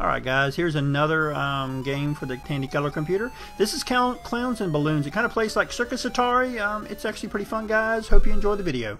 Alright guys, here's another um, game for the Tandy Color computer. This is Clowns and Balloons. It kind of plays like Circus Atari. Um, it's actually pretty fun guys. Hope you enjoy the video.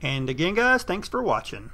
And again, guys, thanks for watching.